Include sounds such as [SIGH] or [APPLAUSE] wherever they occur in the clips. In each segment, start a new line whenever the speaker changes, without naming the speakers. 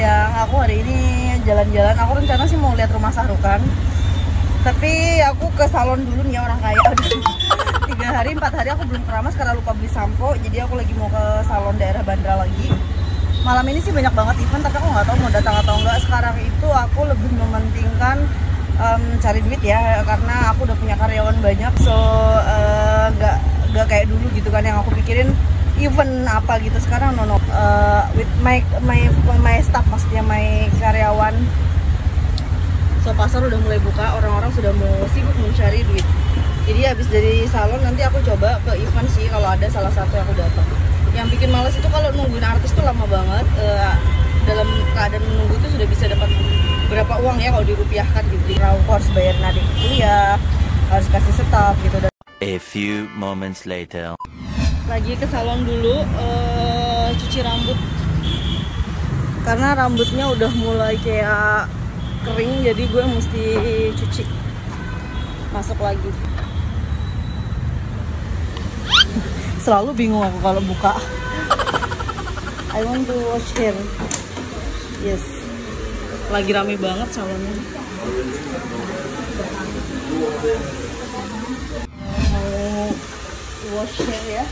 siang. Aku hari ini jalan-jalan. Aku rencana sih mau lihat rumah Sahrukan. Tapi aku ke salon dulu nih orang kaya. [LAUGHS] Tiga hari, empat hari aku belum keramas karena lupa beli sampo. Jadi aku lagi mau ke salon daerah Bandra lagi. Malam ini sih banyak banget event, tapi aku nggak tahu mau datang atau enggak. Sekarang itu aku lebih mementingkan em, cari duit ya, karena aku udah punya karyawan banyak. So eh, nggak nggak kayak dulu gitu kan yang aku pikirin event apa gitu sekarang no no. Eh, with my my my staff maksudnya my karyawan. So pasar udah mulai buka orang-orang sudah mau sibuk mencari duit. Jadi habis dari salon nanti aku coba ke event sih kalau ada salah satu yang aku datang. Yang bikin males itu kalau nungguin artis tuh lama banget Eh, dalam keadaan menunggu itu sudah bisa dapat berapa uang ya kalau dirupiahkan gitu. Aku harus bayar adik kuliah harus kasih staff gitu. Dan
A few moments later.
Lagi ke salon dulu eh, cuci rambut. Karena rambutnya udah mulai kayak kering jadi gue mesti cuci. Masuk lagi. Selalu bingung aku kalau buka. I want to wash hair. Yes. Lagi rame banget salonnya. Mau wash hair ya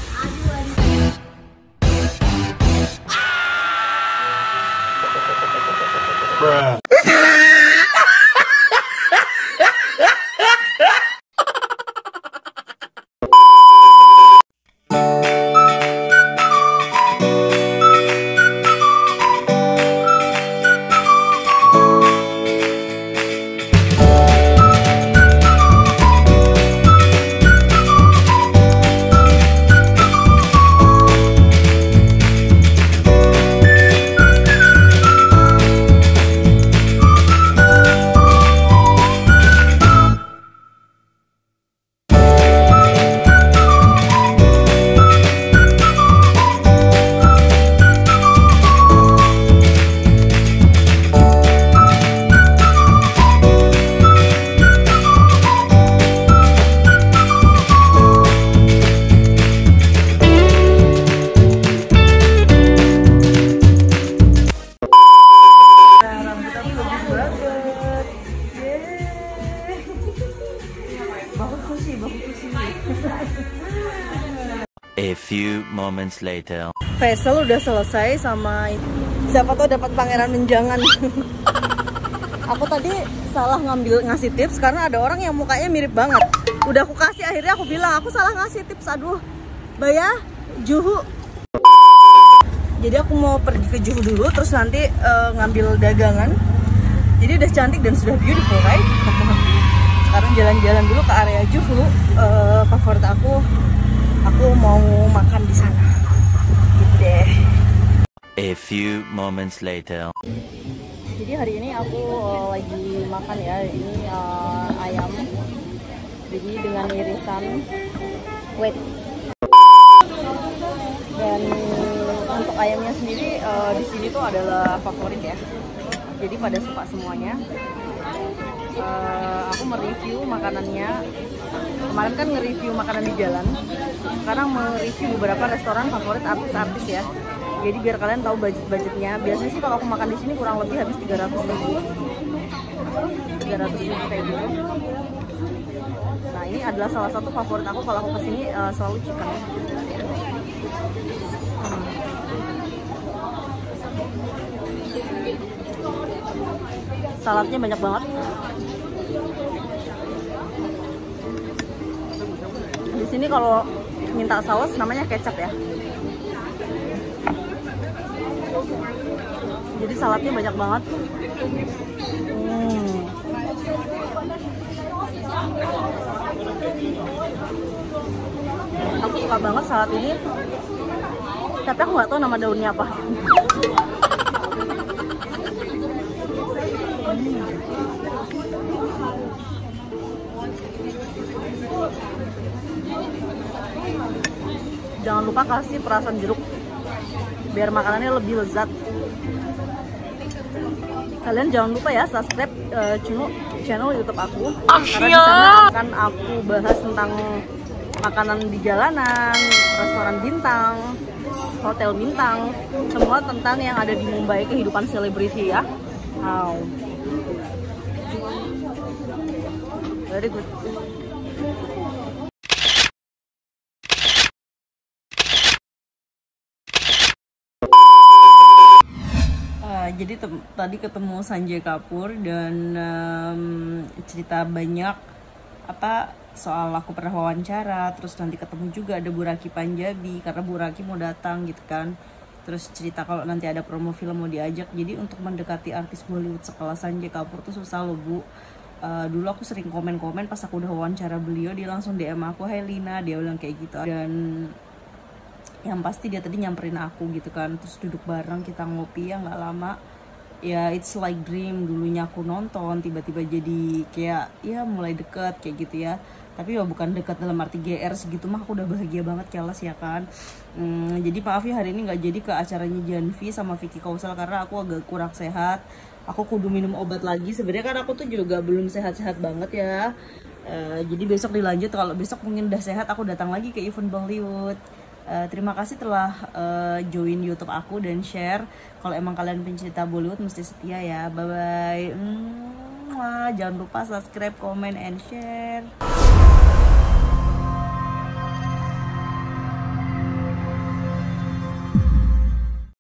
Nah, [LAUGHS]
few moments later.
Faisal udah selesai sama siapa tahu dapat pangeran menjangan. [LAUGHS] aku tadi salah ngambil ngasih tips karena ada orang yang mukanya mirip banget. Udah aku kasih akhirnya aku bilang aku salah ngasih tips. Aduh, Baya, Juhu. Jadi aku mau pergi ke Juhu dulu terus nanti eh, ngambil dagangan. Jadi udah cantik dan sudah beautiful, right? [LAUGHS] Sekarang jalan-jalan dulu ke area Juhu. Eh, favorit aku, aku mau makan di sana. Gitu deh.
A few moments later.
Jadi hari ini aku eh, lagi makan ya, ini eh, ayam. Jadi dengan irisan wet. Dan untuk ayamnya sendiri eh, di sini tuh adalah favorit ya. Jadi pada suka semuanya. Eh, aku mereview makanannya. Kemarin kan nge-review makanan di jalan. Sekarang mereview beberapa restoran favorit artis-artis ya. Jadi biar kalian tahu budget-budgetnya. Biasanya sih kalau aku makan di sini kurang lebih habis 300 ribu. 300 ribu kayak gitu. Nah ini adalah salah satu favorit aku kalau aku ke sini eh, selalu chicken. Hmm. Saladnya banyak banget. Sini kalau minta saus namanya kecap ya. Jadi saladnya banyak banget. Hmm. Aku suka banget salad ini. Tapi aku nggak tahu nama daunnya apa. Jangan lupa kasih perasan jeruk biar makanannya lebih lezat. Kalian jangan lupa ya subscribe eh, channel channel YouTube aku. Karena di sana akan aku bahas tentang makanan di jalanan restoran bintang hotel bintang semua tentang yang ada di Mumbai kehidupan selebriti ya. Wow. Very good Uh, jadi tadi ketemu Sanjay Kapur dan um, cerita banyak apa soal aku pernah wawancara terus nanti ketemu juga ada Buraki Panjabi karena Buraki mau datang gitu kan. Terus cerita kalau nanti ada promo film mau diajak. Jadi untuk mendekati artis Bollywood sekelas Sanjay Kapur tuh susah loh bu. Uh, dulu aku sering komen-komen pas aku udah wawancara beliau dia langsung DM aku Hai Lina dia bilang kayak gitu. Dan yang pasti dia tadi nyamperin aku gitu kan. Terus duduk bareng kita ngopi ya nggak lama. Ya it's like dream. Dulunya aku nonton tiba-tiba jadi kayak ya mulai deket kayak gitu ya. Tapi ya bukan dekat dalam arti GR segitu mah aku udah bahagia banget kelas ya kan. Hmm, jadi maaf ya hari ini nggak jadi ke acaranya Janvi sama Vicky Kausal karena aku agak kurang sehat. Aku kudu minum obat lagi. Sebenarnya kan aku tuh juga belum sehat-sehat banget ya. Eh, jadi besok dilanjut. Kalau besok mungkin udah sehat aku datang lagi ke event Bollywood Eh, terima kasih telah eh, join YouTube aku dan share. Kalau emang kalian pencinta Bollywood mesti setia ya. Bye bye. Jangan lupa subscribe, comment, and share.